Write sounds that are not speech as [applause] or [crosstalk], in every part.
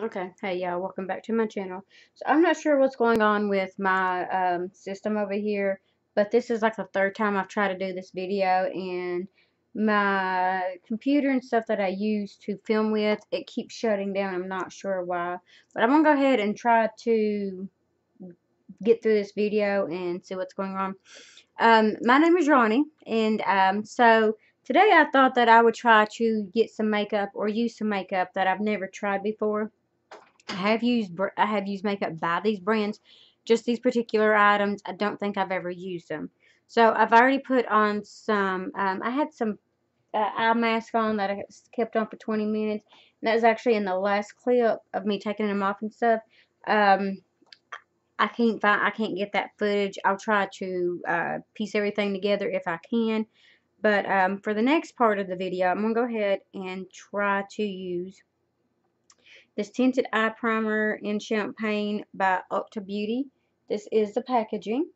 Okay, hey y'all, welcome back to my channel. So I'm not sure what's going on with my um, system over here, but this is like the third time I've tried to do this video, and my computer and stuff that I use to film with, it keeps shutting down. I'm not sure why, but I'm gonna go ahead and try to get through this video and see what's going on. Um, my name is Ronni, and um, so today I thought that I would try to get some makeup or use some makeup that I've never tried before. I have used I have used makeup by these brands, just these particular items. I don't think I've ever used them. So I've already put on some. Um, I had some uh, eye mask on that I kept on for 20 minutes. And that was actually in the last clip of me taking them off and stuff. Um, I can't find, I can't get that footage. I'll try to uh, piece everything together if I can. But um, for the next part of the video, I'm going to go ahead and try to use this Tinted Eye Primer in Champagne by Ulta Beauty. This is the packaging.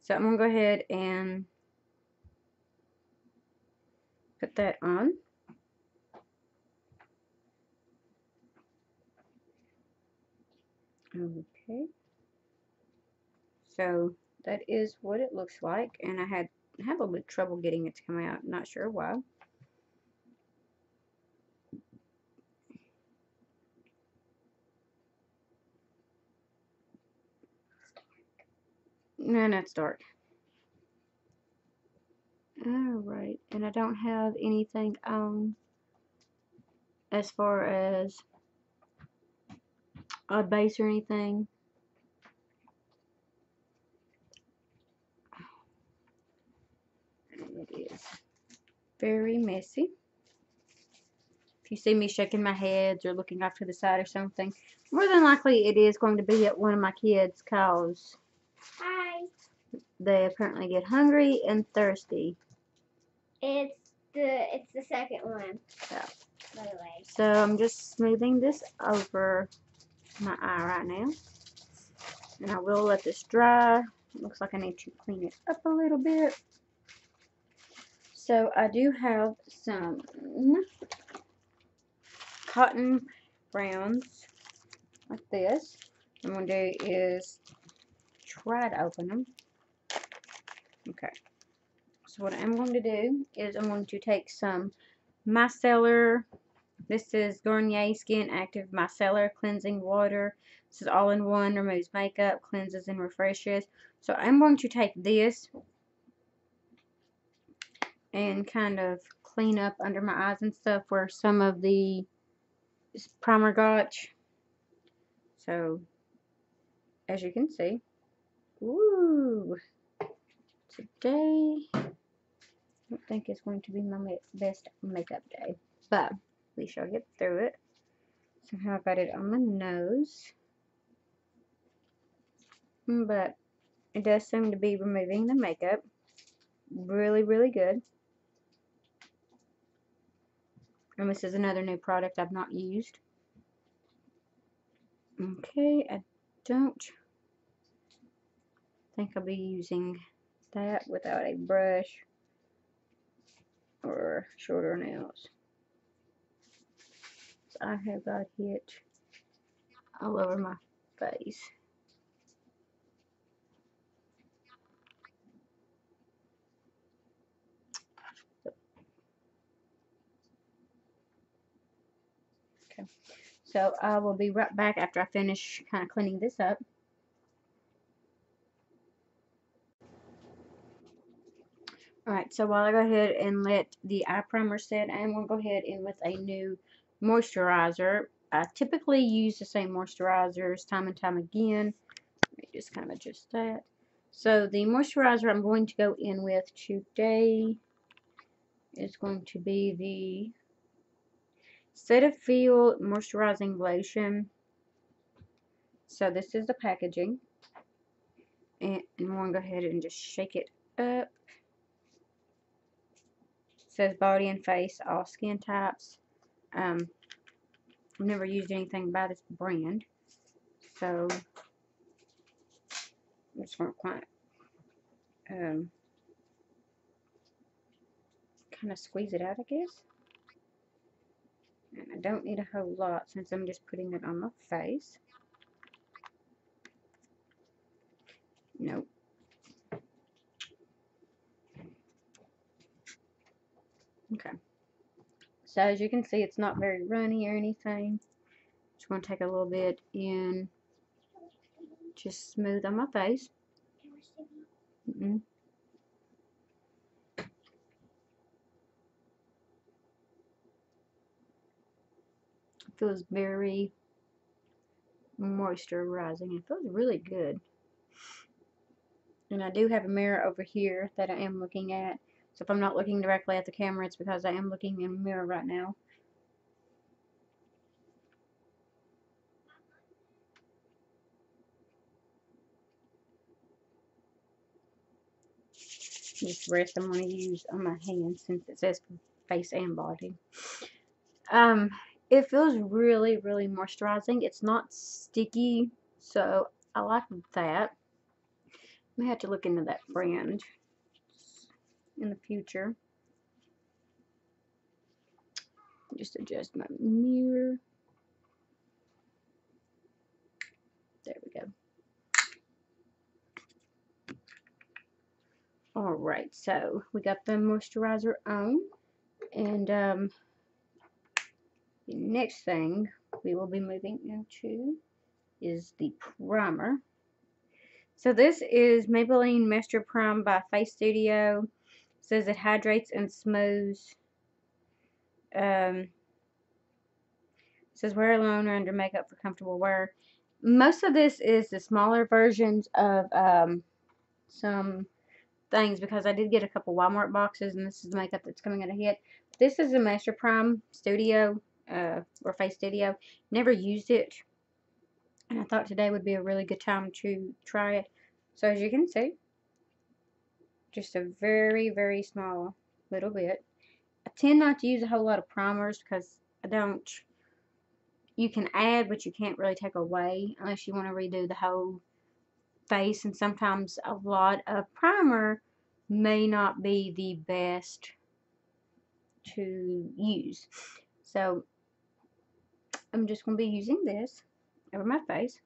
So I'm going to go ahead and put that on. Okay. So that is what it looks like. And I had, had a little bit of trouble getting it to come out. Not sure why. No, that's dark. Alright, and I don't have anything on as far as a base or anything. It is very messy. If you see me shaking my heads or looking off to the side or something, more than likely it is going to be at one of my kids' cause Hi. They apparently get hungry and thirsty. It's the it's the second one. Yeah. By the way. So I'm just smoothing this over my eye right now. And I will let this dry. It looks like I need to clean it up a little bit. So I do have some cotton browns like this. What I'm going to do is try to open them. Okay. So what I'm going to do is I'm going to take some micellar. This is Garnier Skin Active Micellar Cleansing Water. This is all in one, removes makeup, cleanses and refreshes. So I'm going to take this and kind of clean up under my eyes and stuff where some of the primer gotch. So, as you can see, ooh, today, I don't think it's going to be my best makeup day, but least I'll get through it. Somehow I got it on my nose, mm, but it does seem to be removing the makeup really, really good. And this is another new product I've not used. Okay, I don't think I'll be using that without a brush or shorter nails. So I have got it all over my face. Okay, so I will be right back after I finish kind of cleaning this up. Alright, so while I go ahead and let the eye primer set, I'm going to go ahead and with a new moisturizer. I typically use the same moisturizers time and time again. Let me just kind of adjust that. So the moisturizer I'm going to go in with today is going to be the Cetaphil Moisturizing Lotion. So this is the packaging. And I'm going to go ahead and just shake it up says body and face, all skin types. Um, I've never used anything by this brand, so I just to quite um, kind of squeeze it out, I guess. And I don't need a whole lot since I'm just putting it on my face. Nope. Okay. So as you can see, it's not very runny or anything. Just going to take a little bit in, just smooth on my face. Mm -mm. feels very moisturizing. It feels really good. And I do have a mirror over here that I am looking at. So if I'm not looking directly at the camera, it's because I am looking in a mirror right now. This rest I'm going to use on my hands since it says face and body. Um, it feels really, really moisturizing. It's not sticky, so I like that. I may have to look into that brand in the future. Just adjust my mirror. There we go. Alright, so we got the moisturizer on. And um, the next thing we will be moving into is the primer. So this is Maybelline Master Prime by Face Studio. Says it hydrates and smooths. Um, says wear alone or under makeup for comfortable wear. Most of this is the smaller versions of um, some things because I did get a couple Walmart boxes and this is the makeup that's coming out of hit. This is a Master Prime Studio uh, or Face Studio. Never used it. And I thought today would be a really good time to try it. So as you can see, just a very, very small little bit. I tend not to use a whole lot of primers because I don't, you can add but you can't really take away unless you want to redo the whole face and sometimes a lot of primer may not be the best to use. So I'm just going to be using this over my face.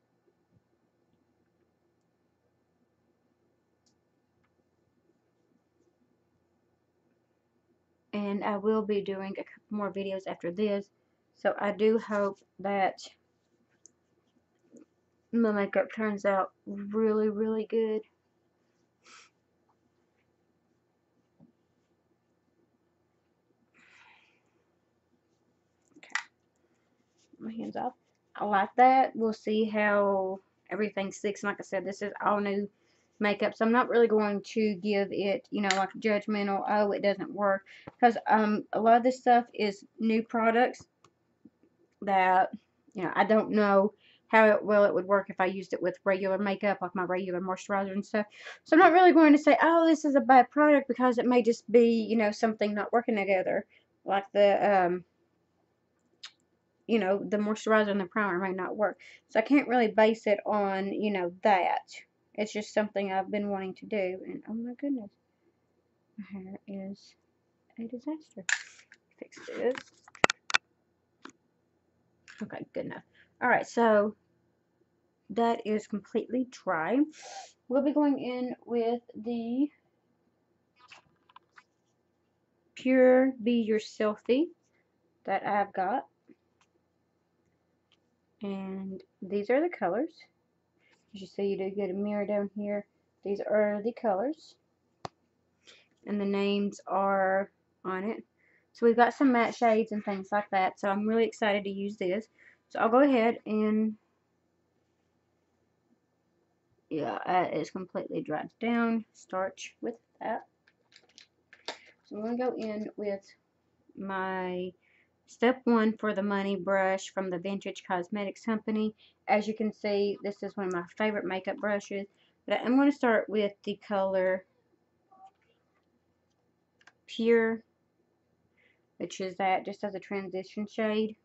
And I will be doing a couple more videos after this. So I do hope that my makeup turns out really, really good. Okay my hands off. I like that. We'll see how everything sticks. Like I said, this is all new makeup. So I'm not really going to give it, you know, like judgmental, oh, it doesn't work. Because um, a lot of this stuff is new products that, you know, I don't know how it, well it would work if I used it with regular makeup, like my regular moisturizer and stuff. So I'm not really going to say, oh, this is a bad product because it may just be, you know, something not working together. Like the, um, you know, the moisturizer and the primer may not work. So I can't really base it on, you know, that. It's just something I've been wanting to do. And oh my goodness, my hair is a disaster. Fix this. Okay, good enough. Alright, so that is completely dry. We'll be going in with the Pure Be Yourselfie that I've got. And these are the colors. You see, you do get a mirror down here. These are the colors. And the names are on it. So we've got some matte shades and things like that. So I'm really excited to use this. So I'll go ahead and yeah, it is completely dried down. Starch with that. So I'm going to go in with my Step one for the money brush from the Vintage Cosmetics Company. As you can see, this is one of my favorite makeup brushes. But I'm going to start with the color Pure, which is that just as a transition shade.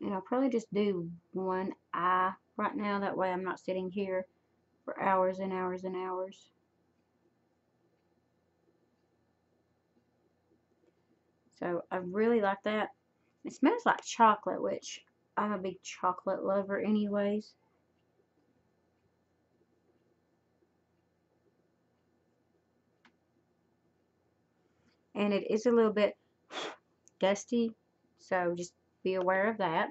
And I'll probably just do one eye right now. That way I'm not sitting here for hours and hours and hours. So I really like that. It smells like chocolate, which I'm a big chocolate lover anyways. And it is a little bit [sighs] dusty, so just be aware of that.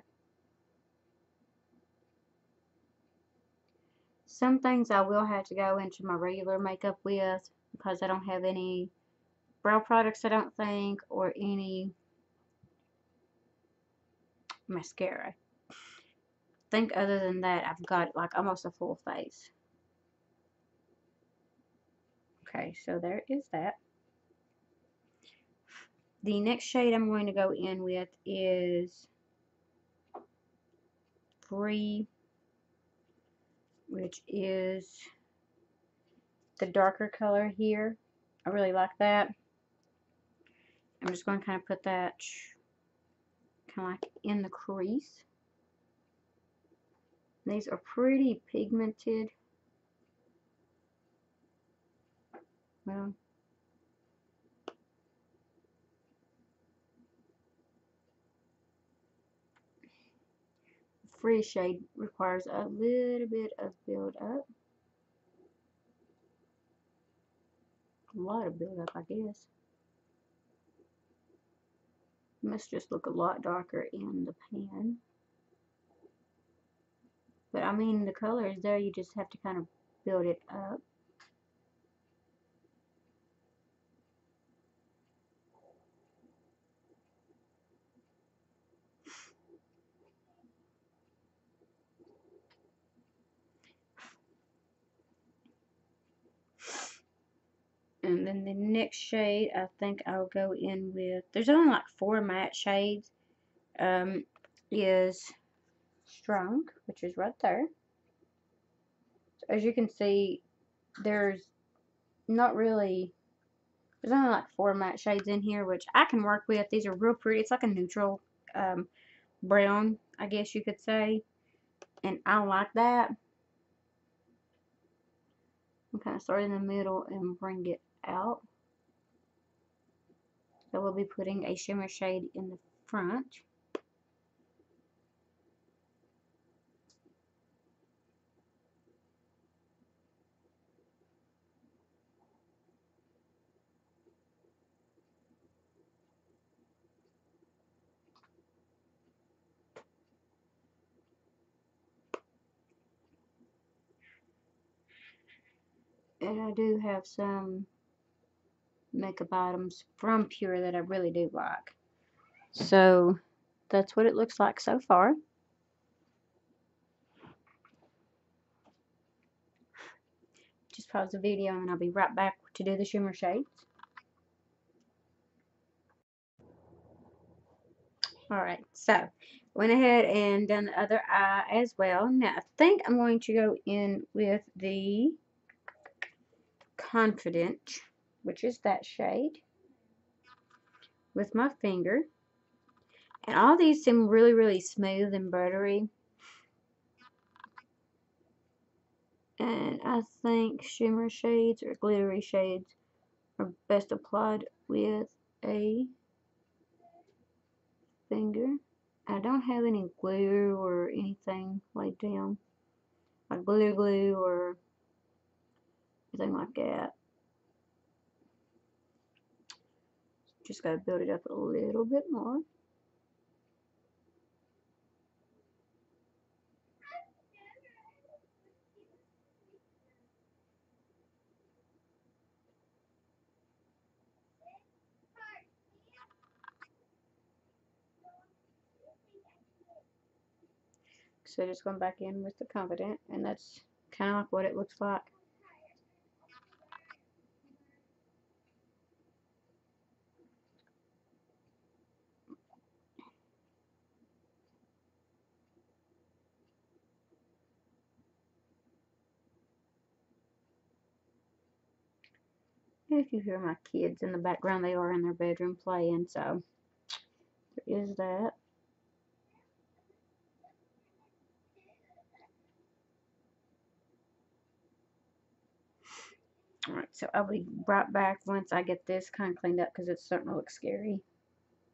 Some things I will have to go into my regular makeup with because I don't have any brow products I don't think or any mascara. I think other than that I've got like almost a full face. Okay, so there is that. The next shade I'm going to go in with is Free which is the darker color here. I really like that. I'm just going to kind of put that kind of like in the crease. These are pretty pigmented. Well, free shade requires a little bit of build up. A lot of build up, I guess. Must just look a lot darker in the pan. But I mean, the color is there, you just have to kind of build it up. And then the next shade, I think I'll go in with, there's only like four matte shades, um, is Strong, which is right there. So as you can see, there's not really, there's only like four matte shades in here, which I can work with. These are real pretty. It's like a neutral um, brown, I guess you could say. And I like that. I'm kind of start in the middle and bring it out. So we'll be putting a shimmer shade in the front. And I do have some makeup items from Pure that I really do like. So that's what it looks like so far. Just pause the video and I'll be right back to do the shimmer shades. Alright, so went ahead and done the other eye as well. Now I think I'm going to go in with the Confident which is that shade, with my finger. And all these seem really, really smooth and buttery. And I think shimmer shades or glittery shades are best applied with a finger. I don't have any glue or anything laid down. Like glitter glue or anything like that. Just got to build it up a little bit more. So just going back in with the Confident, and that's kind of like what it looks like. If you hear my kids in the background, they are in their bedroom playing, so there is that. Alright, so I'll be right back once I get this kind of cleaned up because it's starting to look scary.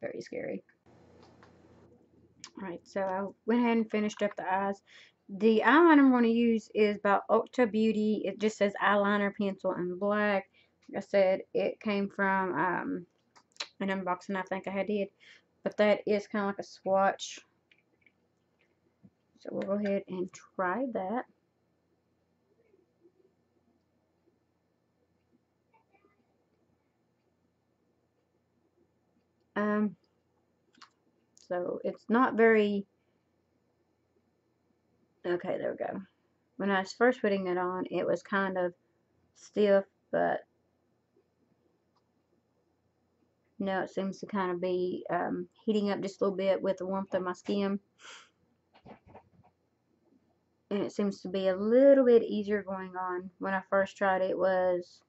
very scary. Alright, so I went ahead and finished up the eyes. The eyeliner I'm going to use is by Ulta Beauty. It just says eyeliner pencil in black. I said, it came from um, an unboxing I think I did. But that is kind of like a swatch. So we'll go ahead and try that. Um, so it's not very, okay, there we go. When I was first putting it on, it was kind of stiff, but now it seems to kind of be um, heating up just a little bit with the warmth of my skin. And it seems to be a little bit easier going on. When I first tried it, it was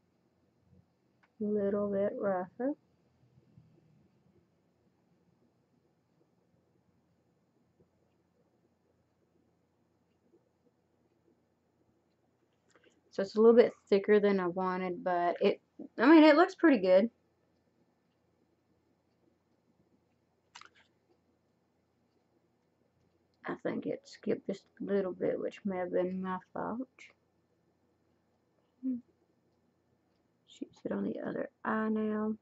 a little bit rougher. So it's a little bit thicker than I wanted, but it, I mean, it looks pretty good. I think it skipped just a little bit, which may have been my fault. Hmm. Shoots it on the other eye now.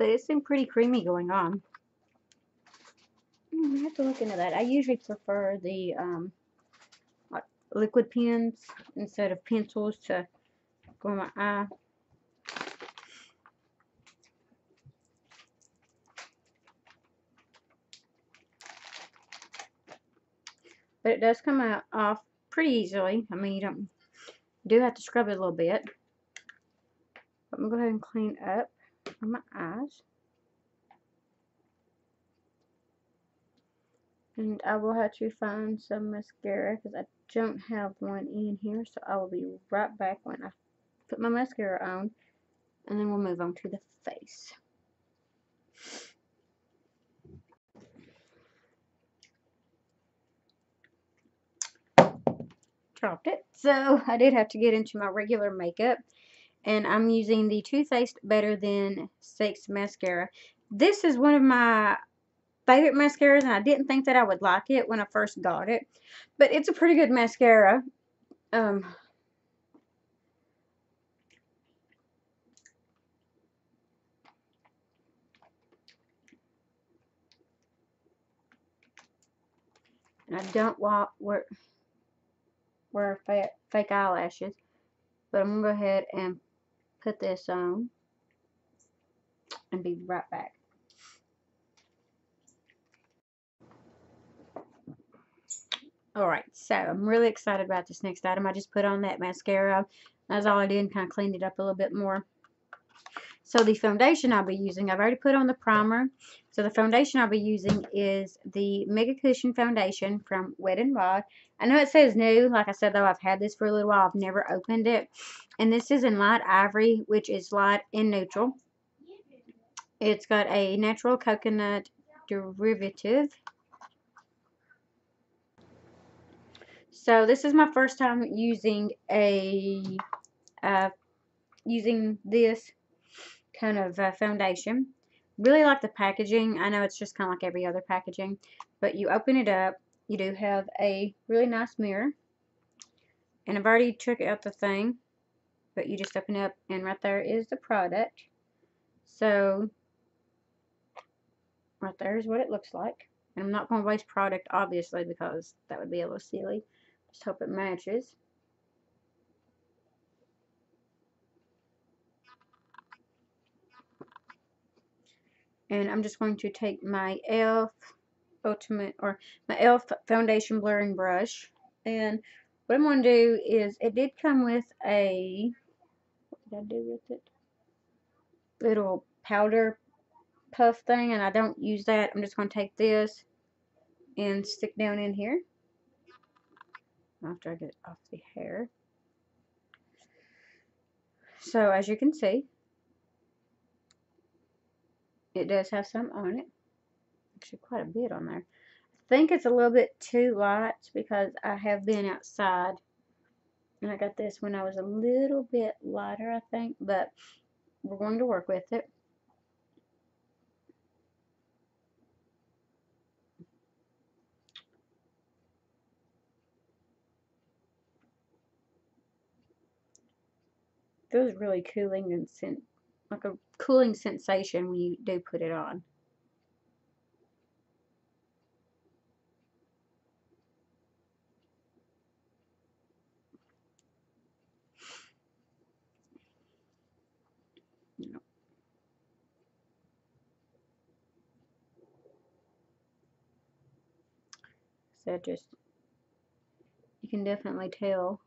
It seemed pretty creamy going on. Hmm, I have to look into that. I usually prefer the um, liquid pens instead of pencils to go my eye. But it does come out off pretty easily. I mean, you don't do have to scrub it a little bit. I'm going to go ahead and clean up my eyes. And I will have to find some mascara because I don't have one in here. So I will be right back when I put my mascara on. And then we'll move on to the face. Dropped it. So I did have to get into my regular makeup and I'm using the Too Faced Better Than Sex Mascara. This is one of my favorite mascaras, and I didn't think that I would like it when I first got it, but it's a pretty good mascara. Um, and I don't want wear, wear fake eyelashes, but I'm going to go ahead and put this on and be right back. Alright, so I'm really excited about this next item. I just put on that mascara. That's all I did kind of cleaned it up a little bit more. So the foundation I'll be using, I've already put on the primer. So the foundation I'll be using is the Mega Cushion Foundation from Wet n Wild. I know it says new. Like I said, though, I've had this for a little while. I've never opened it. And this is in light ivory, which is light and neutral. It's got a natural coconut derivative. So this is my first time using a uh, using this kind of uh, foundation. Really like the packaging. I know it's just kind of like every other packaging, but you open it up. You do have a really nice mirror. And I've already took out the thing, but you just open it up and right there is the product. So right there is what it looks like. And I'm not going to waste product obviously because that would be a little silly. Just hope it matches. And I'm just going to take my e.l.f. Ultimate or my e.l.f. foundation blurring brush and what I'm going to do is it did come with a what did I do with it little powder puff thing and I don't use that, I'm just going to take this and stick down in here after I get off the hair. So as you can see, it does have some on it. Actually quite a bit on there. I think it's a little bit too light because I have been outside and I got this when I was a little bit lighter I think but we're going to work with it. feels really cooling and sen like a cooling sensation when you do put it on. So just you can definitely tell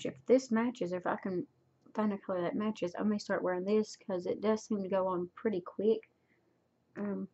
which if this matches, if I can find a color that matches, I may start wearing this because it does seem to go on pretty quick. Um,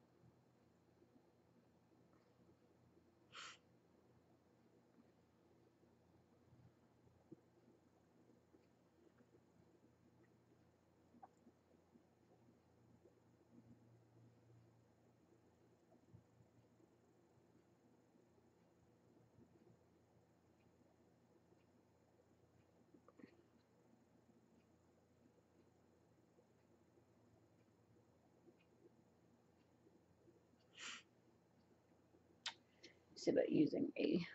about using a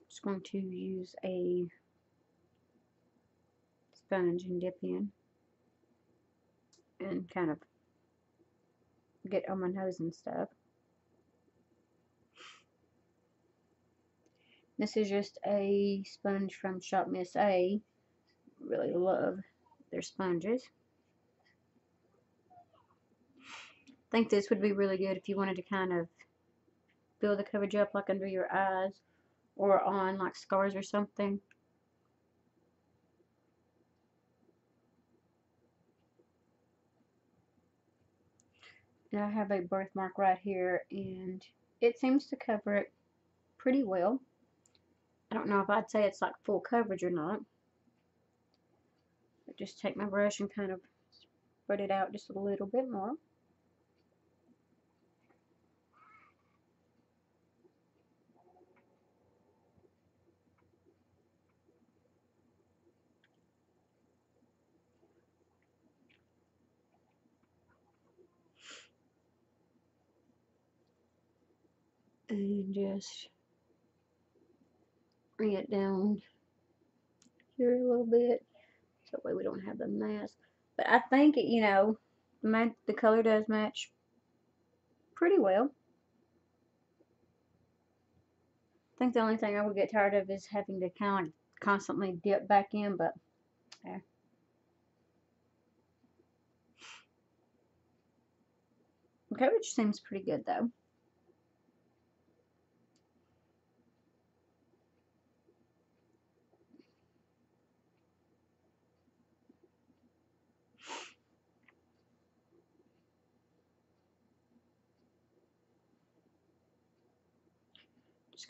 I'm just going to use a sponge and dip in and kind of get on my nose and stuff. This is just a sponge from Shop Miss A. Really love their sponges. Think this would be really good if you wanted to kind of build the coverage up like under your eyes or on like scars or something. I have a birthmark right here and it seems to cover it pretty well. I don't know if I'd say it's like full coverage or not. But just take my brush and kind of spread it out just a little bit more. And just bring it down here a little bit. So that way we don't have the mask. But I think it you know the color does match pretty well. I think the only thing I would get tired of is having to kind of constantly dip back in but yeah. Okay, which seems pretty good though.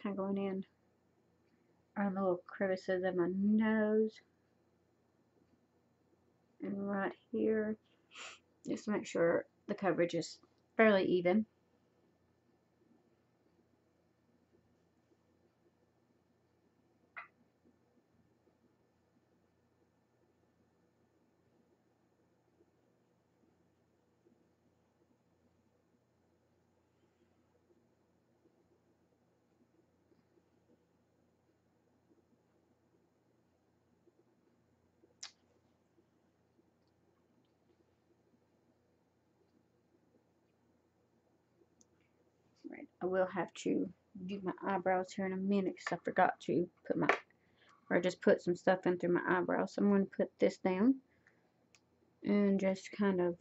Kind of going in the little crevices of my nose. And right here, just to make sure the coverage is fairly even. Right, I will have to do my eyebrows here in a minute because I forgot to put my, or just put some stuff in through my eyebrows. So I'm going to put this down and just kind of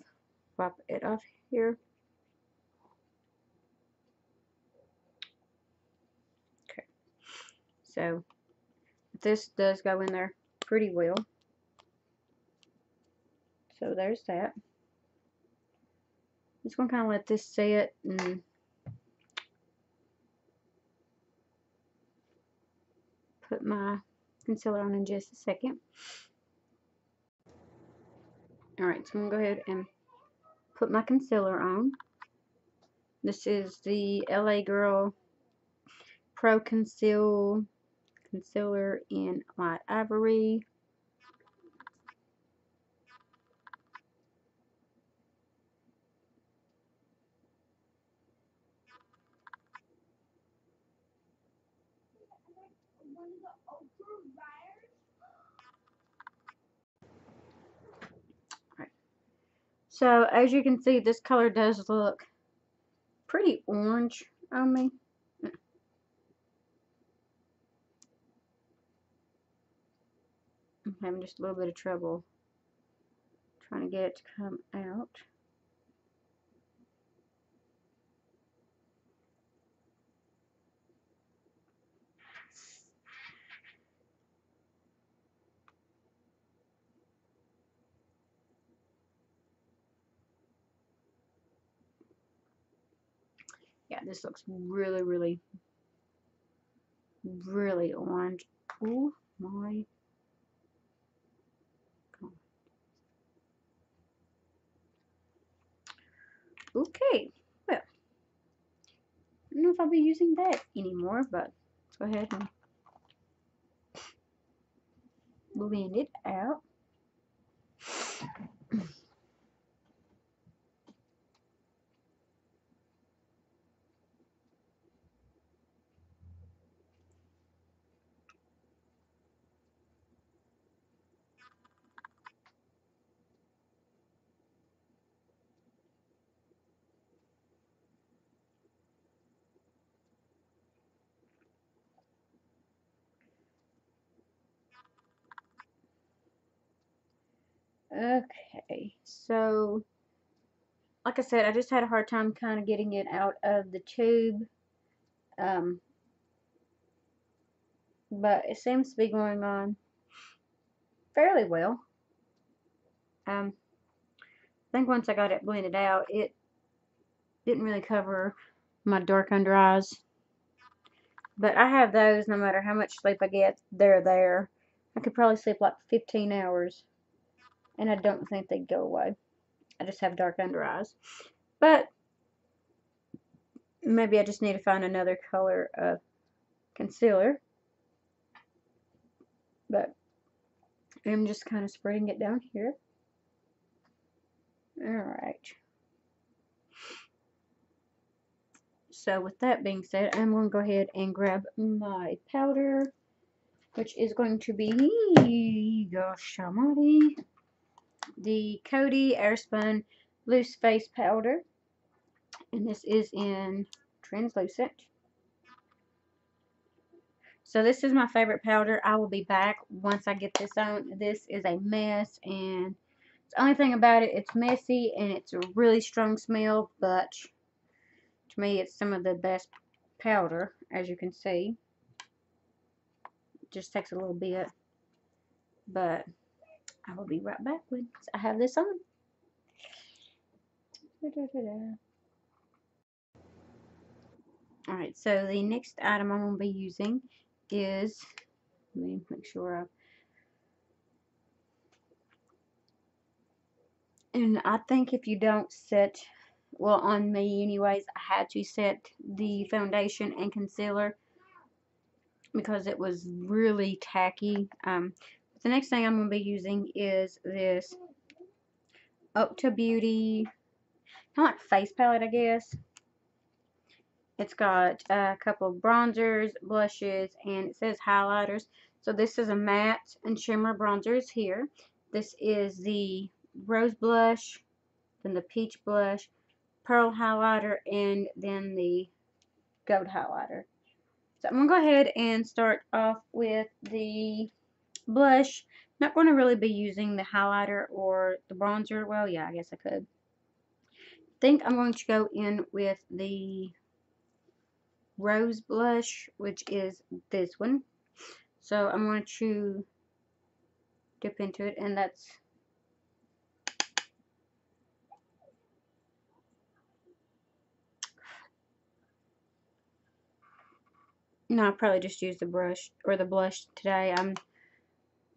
wipe it off here. Okay, so this does go in there pretty well. So there's that. Just gonna kind of let this set and put my concealer on in just a second. Alright, so I'm going to go ahead and put my concealer on. This is the LA Girl Pro Conceal Concealer in Light Ivory. So as you can see, this color does look pretty orange on me. I'm having just a little bit of trouble trying to get it to come out. Yeah, this looks really, really, really orange. Oh my God. Okay, well, I don't know if I'll be using that anymore, but go ahead and blend it out. Okay, so like I said, I just had a hard time kind of getting it out of the tube. Um, but it seems to be going on fairly well. Um, I think once I got it blended out, it didn't really cover my dark under eyes. But I have those no matter how much sleep I get, they're there. I could probably sleep like 15 hours and I don't think they'd go away. I just have dark under eyes. But maybe I just need to find another color of concealer. But I'm just kind of spreading it down here. Alright. So with that being said, I'm going to go ahead and grab my powder, which is going to be, gosh almighty, the Coty Airspun Loose Face Powder. And this is in translucent. So this is my favorite powder. I will be back once I get this on. This is a mess and the only thing about it, it's messy and it's a really strong smell, but to me it's some of the best powder, as you can see. It just takes a little bit, but I will be right back once I have this on. Alright, so the next item I'm going to be using is, let me make sure I, and I think if you don't set, well on me anyways, I had to set the foundation and concealer because it was really tacky. Um, the next thing I'm going to be using is this Ulta Beauty, kind of like face palette, I guess. It's got a couple of bronzers, blushes, and it says highlighters. So this is a matte and shimmer bronzers here. This is the rose blush, then the peach blush, pearl highlighter, and then the gold highlighter. So I'm going to go ahead and start off with the blush. Not going to really be using the highlighter or the bronzer. Well, yeah, I guess I could. Think I'm going to go in with the rose blush, which is this one. So I'm going to dip into it, and that's No, I'll probably just use the brush or the blush today. I'm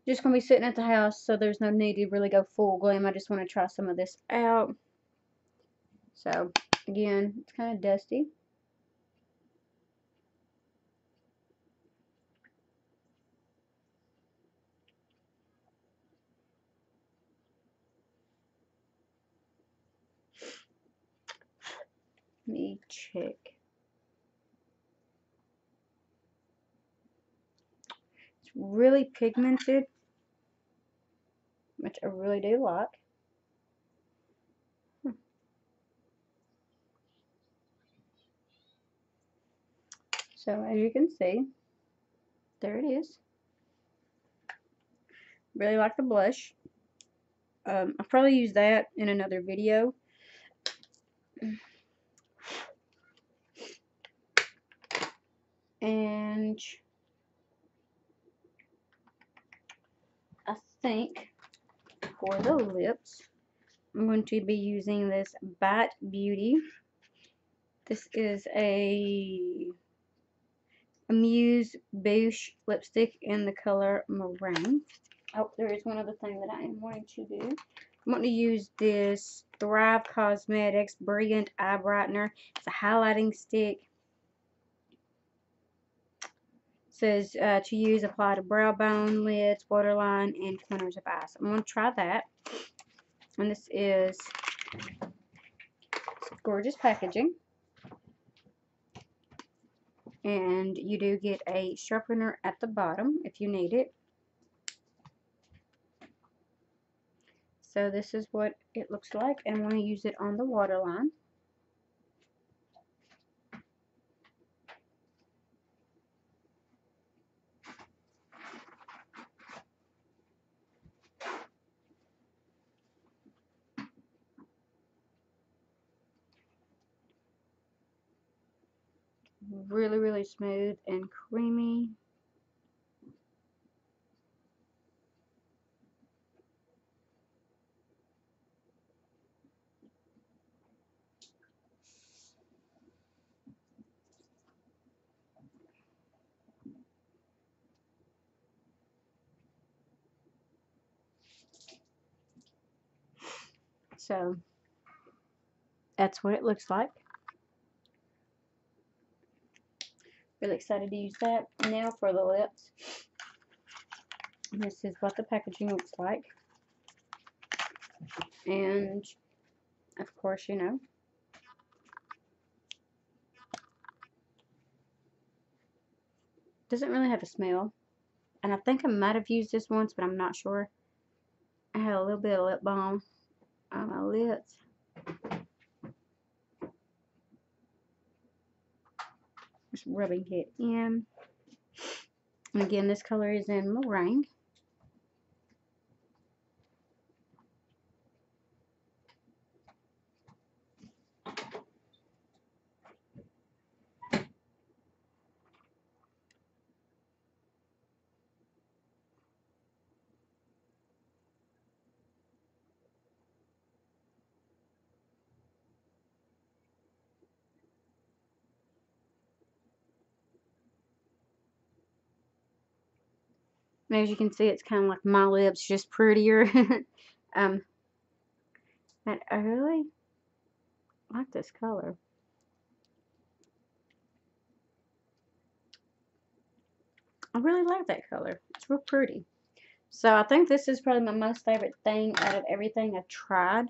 just going to be sitting at the house, so there's no need to really go full glam. I just want to try some of this out. So, again, it's kind of dusty. Let me check. It's really pigmented, which I really do like. Hmm. So as you can see, there it is. Really like the blush. Um, I'll probably use that in another video. And I think for the lips, I'm going to be using this Bite Beauty. This is a Amuse Bouche lipstick in the color Meringue. Oh, there is one other thing that I am wanting to do. I'm going to use this Thrive Causemetics Brilliant Eye Brightener. It's a highlighting stick says uh, to use apply to brow bone, lids, waterline, and corners of eyes. I'm going to try that. And this is gorgeous packaging. And you do get a sharpener at the bottom if you need it. So this is what it looks like. And I'm going to use it on the waterline. Really, really smooth and creamy. So that's what it looks like. Really excited to use that. Now for the lips. This is what the packaging looks like. And, of course, you know, doesn't really have a smell. And I think I might have used this once, but I'm not sure. I had a little bit of lip balm on my lips. Rubbing it in. And again, this color is in meringue. As you can see, it's kind of like my lips, just prettier. [laughs] um, and I really like this color. I really like that color. It's real pretty. So I think this is probably my most favorite thing out of everything I've tried.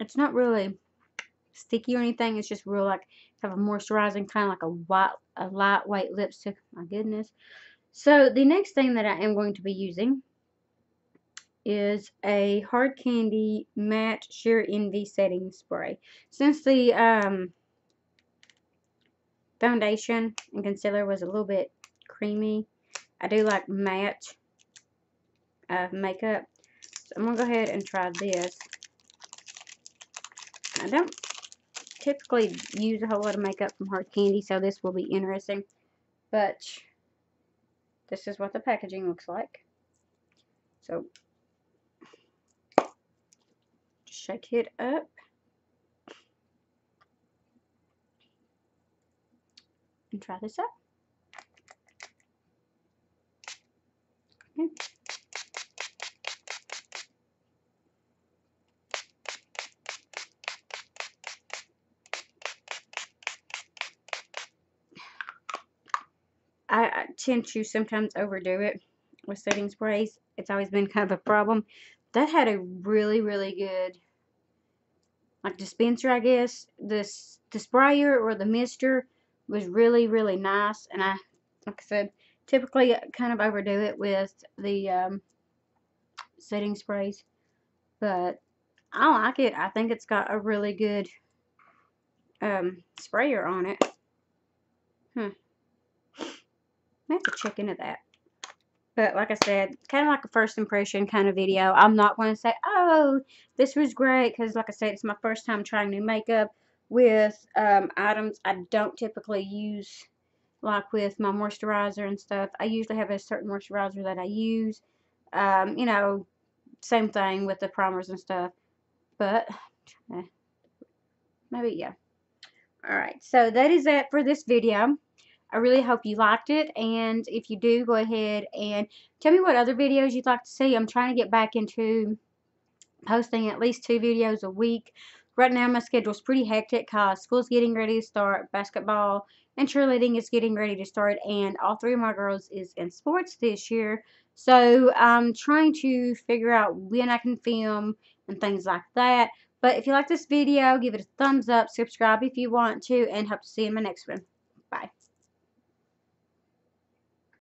It's not really sticky or anything. It's just real like have a moisturizing kind of like a white a lightweight lipstick. My goodness. So the next thing that I am going to be using is a Hard Candy Matte Sheer Envy Setting Spray. Since the um, foundation and concealer was a little bit creamy, I do like matte uh, makeup. So I'm going to go ahead and try this. I don't typically use a whole lot of makeup from Hard Candy, so this will be interesting. But this is what the packaging looks like. So, shake it up. And try this out. Okay. I, I tend to sometimes overdo it with setting sprays. It's always been kind of a problem. That had a really, really good, like dispenser, I guess. This the sprayer or the mister was really, really nice. And I, like I said, typically kind of overdo it with the um, setting sprays. But I like it. I think it's got a really good um, sprayer on it. Hmm. I have to check into that. But like I said, kind of like a first impression kind of video. I'm not going to say, oh, this was great. Because like I said, it's my first time trying new makeup with um, items I don't typically use. Like with my moisturizer and stuff. I usually have a certain moisturizer that I use. Um, you know, same thing with the primers and stuff. But, eh, maybe, yeah. Alright, so that is it for this video. I really hope you liked it. And if you do, go ahead and tell me what other videos you'd like to see. I'm trying to get back into posting at least two videos a week. Right now, my schedule is pretty hectic because school's getting ready to start, basketball and cheerleading is getting ready to start, and all three of my girls is in sports this year. So I'm trying to figure out when I can film and things like that. But if you like this video, give it a thumbs up, subscribe if you want to, and hope to see you in my next one.